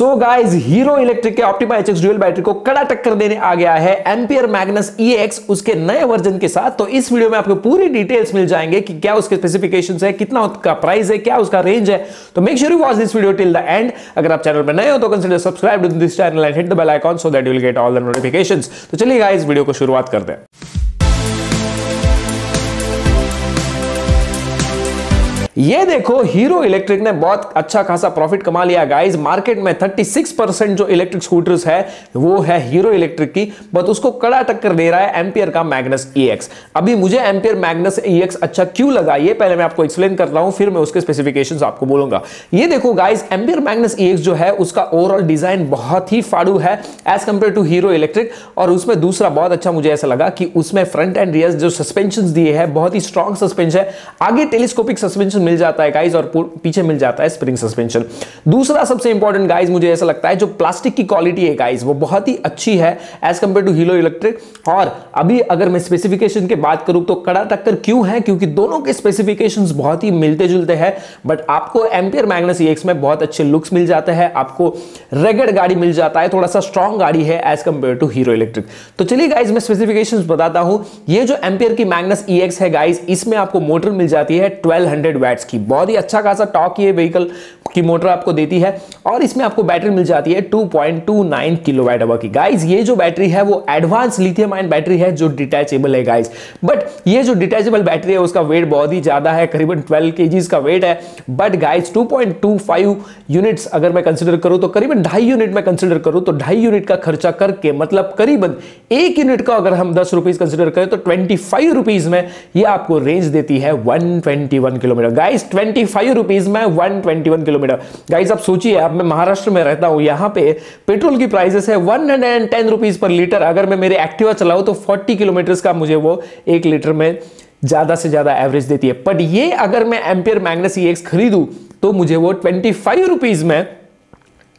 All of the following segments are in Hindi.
सो गाइस हीरो इलेक्ट्रिक के ऑप्टिमा एचएक्स ड्यूल बैटरी को कड़ा टक्कर देने आ गया है एम्पियर मैग्नस ईएक्स उसके नए वर्जन के साथ। तो इस वीडियो में आपको पूरी डिटेल्स मिल जाएँगे कि क्या उसके स्पेसिफिकेशन है, कितना उसका प्राइस है, क्या उसका रेंज है। तो make sure you watch this video till the end अगर आप चैनल पर नए हो तो consider subscribe this channel and hit the bell icon so that you will get all the notifications तो चलिए गाइस वीडियो को शुरुआत करते हैं। ये देखो हीरो इलेक्ट्रिक ने बहुत अच्छा खासा प्रॉफिट कमा लिया। गाइस मार्केट में 36 परसेंट जो इलेक्ट्रिक स्कूटर्स है, वो है हीरो इलेक्ट्रिक की बट उसको कड़ा टक्कर दे रहा है एम्पियर का मैग्नस ईएक्स e अभी मुझे एम्पियर मैग्नस ईएक्स अच्छा क्यों लगा, ये पहले मैं आपको एक्सप्लेन करता हूँ, फिर मैं उसके स्पेसिफिकेशन आपको बोलूँगा। ये देखो गाइस एम्पियर मैग्नस ईएक्स जो है, उसका ओवरऑल डिज़ाइन बहुत ही फाड़ू है as compare to Hero Electric और उसमें दूसरा बहुत अच्छा मुझे ऐसा लगा कि उसमें फ्रंट एंड रियर जो सस्पेंशन दिए हैं, बहुत ही स्ट्रॉन्ग सस्पेंशन है। आगे टेलीस्कोपिक सस्पेंशन मिल जाता है गाइज़ और पीछे मिल जाता है स्प्रिंग सस्पेंशन दूसरा सबसे इंपॉर्टेंट गाइज़ मुझे ऐसा लगता है जो प्लास्टिक की क्वालिटी है गाइज़ वो बहुत ही अच्छी है as compare to Hero Electric और अभी अगर मैं स्पेसिफिकेशन की बात करूँ तो कड़ा टक्कर क्यों है? क्योंकि दोनों के स्पेसिफिकेशन बहुत ही मिलते जुलते हैं बट आपको एम्पियर मैग्नस ईएक्स में बहुत अच्छे लुक्स मिल जाते हैं, आपको रेगड गाड़ी मिल जाता है थोड़ा सा स्ट्रॉन्ग गाड़ी है as compare to Hero Electric तो चलिए गाइज़ मैं स्पेसिफिकेशन बताता हूँ। ये जो एम्पियर की मैग्नस ईएक्स है गाइज़ इसमें आपको मोटर मिल जाती है 1200 वैट्स की। बहुत ही अच्छा खासा टॉक ये व्हीकल की मोटर आपको देती है और इसमें आपको बैटरी मिल जाती है 2.29 किलोवाट आवर की। गाइस ये जो बैटरी है वो एडवांस लिथियम आयन बैटरी है जो डिटैचेबल है गाइस बट ये जो डिटैचेबल बैटरी है, उसका वेट बहुत ही ज़्यादा है, करीबन 12 केजीज का वेट है. बट गाइस 2.25 यूनिट्स अगर मैं कंसिडर करूँ तो करीबन ढाई यूनिट में कंसिडर करूँ तो ढाई यूनिट का खर्चा करके मतलब करीबन एक यूनिट का अगर हम दस रुपीज़ कंसिडर करें तो ट्वेंटी फाइव रुपीज़ में ये आपको रेंज देती है one kilometre. Guys twenty five rupees में वन किलोमीटर। गाइस आप सोचिए अब मैं महाराष्ट्र में रहता हूँ, यहाँ पे पेट्रोल की प्राइसेस है one hundred ten rupees per litre अगर मैं मेरे एक्टिवा चलाऊं तो फोर्टी किलोमीटर का मुझे वो एक लीटर में ज़्यादा से ज़्यादा एवरेज देती है। बट ये अगर मैं एम्पियर मैग्नस ई खरीदू तो मुझे वो ट्वेंटी फाइव रुपीज़ में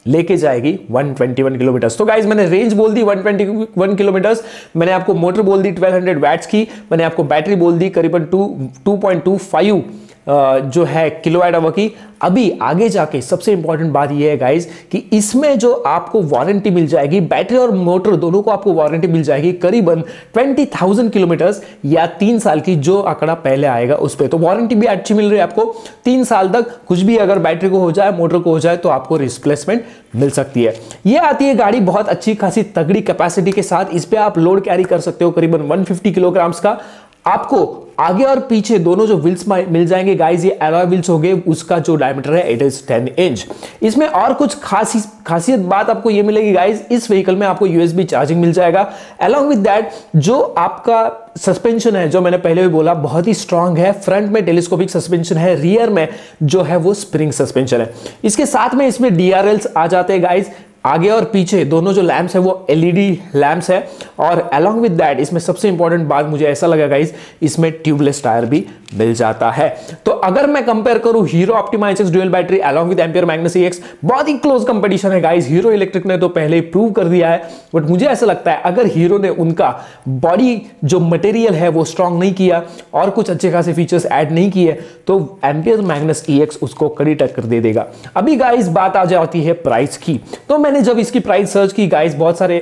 लेके जाएगी 121 किलोमीटर्स तो गाइज़ मैंने रेंज बोल दी 121 किलोमीटर्स मैंने आपको मोटर बोल दी 1200 वैट्स की। मैंने आपको बैटरी बोल दी करीबन 2 2.25 जो है किलोवाट आवर की। अभी आगे जाके सबसे इंपॉर्टेंट बात यह है गाइज़ कि इसमें जो आपको वारंटी मिल जाएगी बैटरी और मोटर दोनों को आपको वारंटी मिल जाएगी करीबन 20,000 किलोमीटर्स या तीन साल की जो आंकड़ा पहले आएगा उस पर तो वारंटी भी अच्छी मिल रही है आपको। तीन साल तक कुछ भी अगर बैटरी को हो जाए मोटर को हो जाए तो आपको रिप्लेसमेंट मिल सकती है। ये आती है गाड़ी बहुत अच्छी खासी तगड़ी कैपेसिटी के साथ। इस पर आप लोड कैरी कर सकते हो करीबन वन फिफ्टी का। आपको आगे और पीछे दोनों जो व्हील्स मिल जाएँगे गाइस ये एलॉय व्हील्स हो गए, उसका जो डायमीटर है इट इज़ 10 इंच इसमें और कुछ खासी, खासियत बात आपको ये मिलेगी गाइस इस व्हीकल में आपको यूएसबी चार्जिंग मिल जाएगा। अलॉन्ग विद दैट जो आपका सस्पेंशन है, जो मैंने पहले भी बोला, बहुत ही स्ट्रांग है फ्रंट में टेलीस्कोपिक सस्पेंशन है रियर में जो है वो स्प्रिंग सस्पेंशन है। इसके साथ में इसमें डीआरएल्स आ जाते हैं गाइस आगे और पीछे दोनों जो लैंप्स है, वो एलईडी लैंप्स है। और अलोंग विद दैट इसमें सबसे इंपॉर्टेंट बात मुझे ऐसा लगा गाइस इसमें ट्यूबलेस टायर भी मिल जाता है। तो अगर मैं कंपेयर करूँ Hero Optima dual battery along with Ampere Magnus EX बहुत ही क्लोज कंपटीशन है गाइज़ हीरो इलेक्ट्रिक ने तो पहले ही प्रूव कर दिया है। बट मुझे ऐसा लगता है, अगर हीरो ने उनका बॉडी जो मटेरियल है, वो स्ट्रांग नहीं किया और कुछ अच्छे खासे फीचर्स ऐड नहीं किए तो एम्पियर मैग्नस ईएक्स उसको कड़ी टक्कर दे देगा। अभी गाइज़ बात आ जाती है प्राइस की। तो मैं मैंने जब इसकी प्राइस सर्च की गाइस बहुत सारे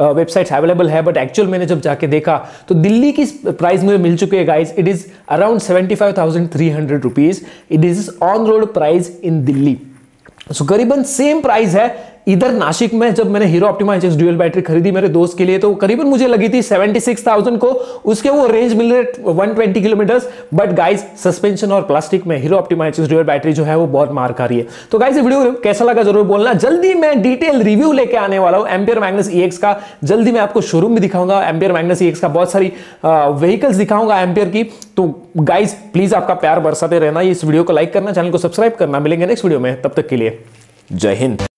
वेबसाइट्स अवेलेबल है बट एक्चुअल मैंने जब जाके देखा तो दिल्ली की प्राइस मुझे मिल चुकी है guys it is around seventy five thousand three hundred rupees it is on road price in Delhi. So so, करीबन सेम प्राइस है इधर नासिक में जब मैंने Hero Optima H dual battery खरीदी मेरे दोस्त के लिए तो करीबन मुझे लगी थी 76,000 को। उसके वो रेंज मिल रहे 120 किलोमीटर बट गाइस सस्पेंशन और प्लास्टिक में Hero Optima H dual battery जो है वो बहुत मार खा रही है। तो गाइस ये वीडियो कैसा लगा ज़रूर बोलना। जल्दी मैं डिटेल रिव्यू लेके आने वाला हूँ एम्पियर मैग्नस ई का। जल्दी मैं आपको शोरूम भी दिखाऊँगा एम्पियर मैग्नस ई का। बहुत सारी व्हीकल्स दिखाऊँगा एम्पियर की। तो गाइज़ प्लीज़ आपका प्यार बरसाते रहना। इस वीडियो को लाइक करना चैनल को सब्सक्राइब करना। मिलेंगे नेक्स्ट वीडियो में। तब तक के लिए। जय हिंद।